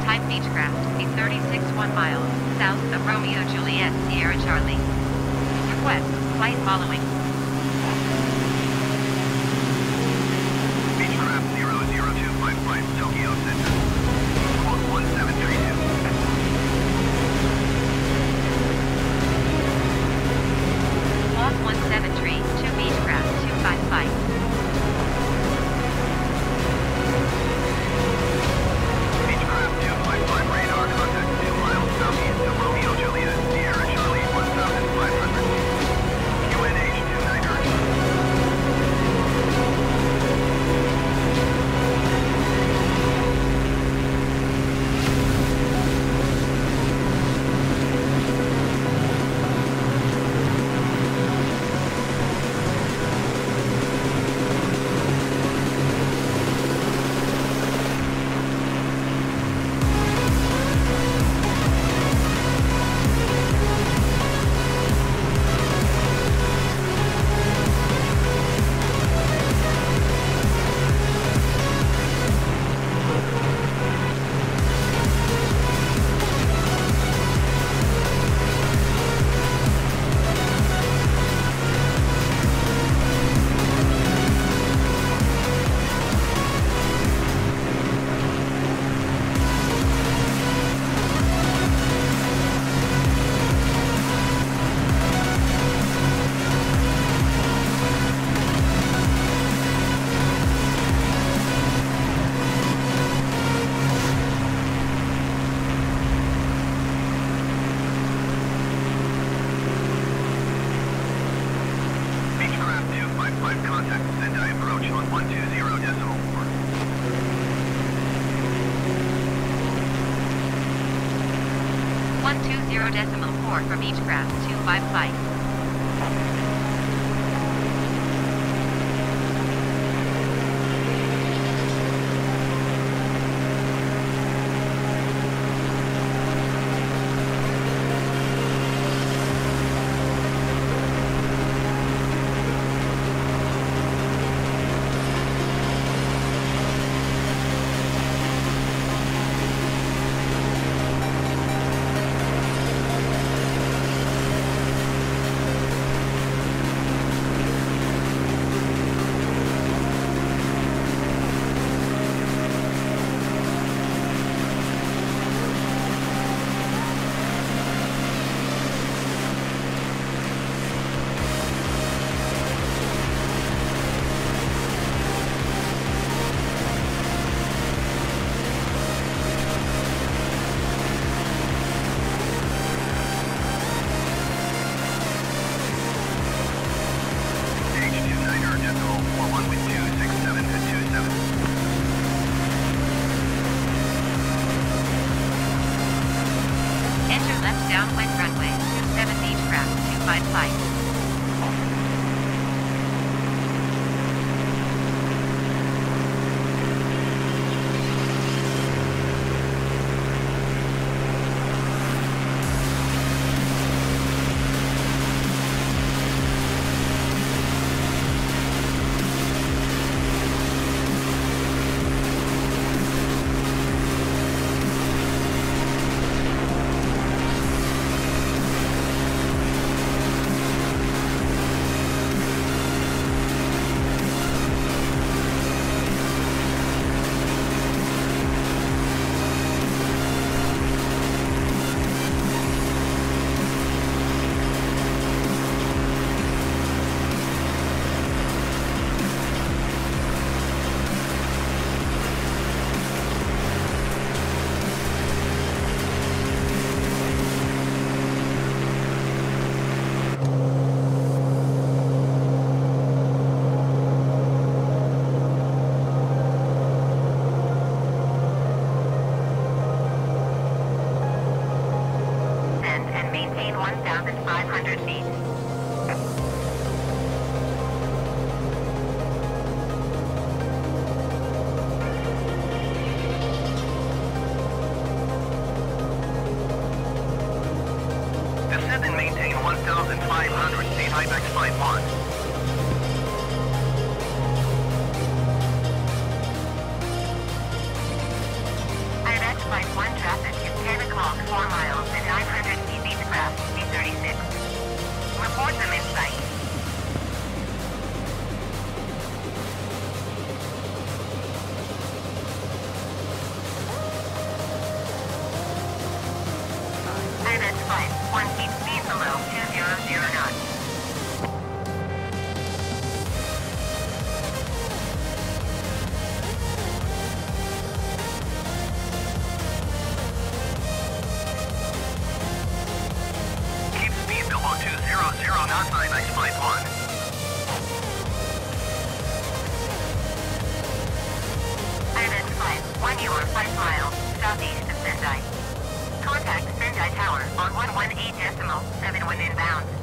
00255 type Beechcraft a 36 1 miles south of Romeo Juliet Sierra Charlie. Request flight following. 5 contact approach on 120.4. One two zero decimal four from each craft two five five. 255. 1,500 118 decimal 71 inbound.